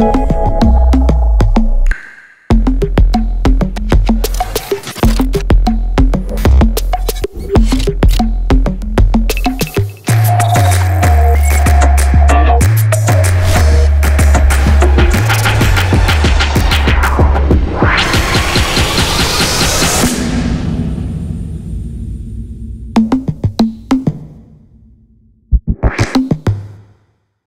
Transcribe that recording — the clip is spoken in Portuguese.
Música